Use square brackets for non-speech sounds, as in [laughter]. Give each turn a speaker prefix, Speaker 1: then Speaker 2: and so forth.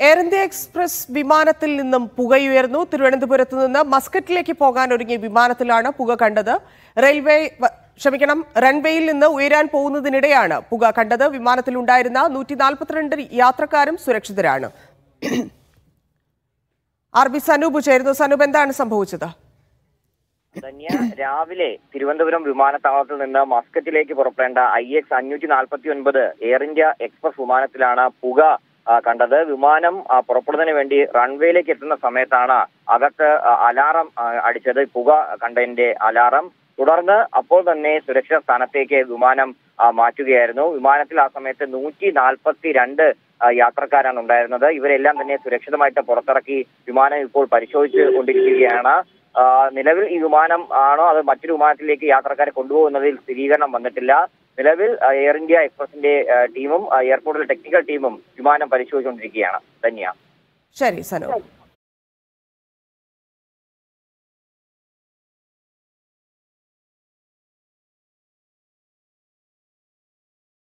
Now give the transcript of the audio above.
Speaker 1: Air India express വിമാനത്തിൽ നിന്നും പുകയുയർന്നു. തിരുവനന്തപുരത്ത് നിന്ന് മസ്കറ്റിലേക്ക് പോകാൻ ഒരുങ്ങിയ വിമാനത്തിലാണ് പുക കണ്ടത്. റെയിൽവേ ക്ഷമിക്കണം റൺവേയിൽ നിന്ന് ഉയരാൻ പോകുന്നതിനിടെയാണ് പുക കണ്ടത്. വിമാനത്തിലുണ്ടായിരുന്ന നൂറ്റി നാൽപ്പത്തിരണ്ട് യാത്രക്കാരും സുരക്ഷിതരാണ്. [clears throat] ആർ ബി സനൂപ് ചേരുന്നു. സനൂപ് എന്താണ് സംഭവിച്ചത്?
Speaker 2: രാവിലെ തിരുവനന്തപുരം വിമാനത്താവളത്തിൽ നിന്ന് മസ്കറ്റിലേക്ക് പുറപ്പെടേണ്ട ഐ എക്സ് അഞ്ഞൂറ്റി നാൽപ്പത്തി ഒൻപത് എയർ ഇന്ത്യ എക്സ്പ്രസ് വിമാനത്തിലാണ് പുക കണ്ടത്. വിമാനം പുറപ്പെടുന്നതിന് വേണ്ടി റൺവേയിലേക്ക് എത്തുന്ന സമയത്താണ് അകത്ത് അലാറം അടിച്ചത്. പുക കണ്ടതിന്റെ അലാറം തുടർന്ന് അപ്പോൾ തന്നെ സുരക്ഷിത സ്ഥാനത്തേക്ക് വിമാനം മാറ്റുകയായിരുന്നു. വിമാനത്തിൽ ആ സമയത്ത് നൂറ്റി നാൽപ്പത്തി രണ്ട് യാത്രക്കാരാണ് ഉണ്ടായിരുന്നത്. ഇവരെല്ലാം തന്നെ സുരക്ഷിതമായിട്ട് പുറത്തിറക്കി വിമാനം ഇപ്പോൾ പരിശോധിച്ചു കൊണ്ടിരിക്കുകയാണ്. നിലവിൽ ഈ വിമാനം ആണോ അത് മറ്റൊരു വിമാനത്തിലേക്ക് യാത്രക്കാരെ കൊണ്ടുപോകുന്നതിൽ സ്ഥിരീകരണം വന്നിട്ടില്ല. നിലവിൽ എയർ ഇന്ത്യ എക്സ്പ്രസിന്റെ ടീമും എയർപോർട്ടിലെ ടെക്നിക്കൽ ടീമും വിമാനം പരിശോധിച്ചുകൊണ്ടിരിക്കുകയാണ്. ധന്യ.
Speaker 1: ശരി സനൂപ്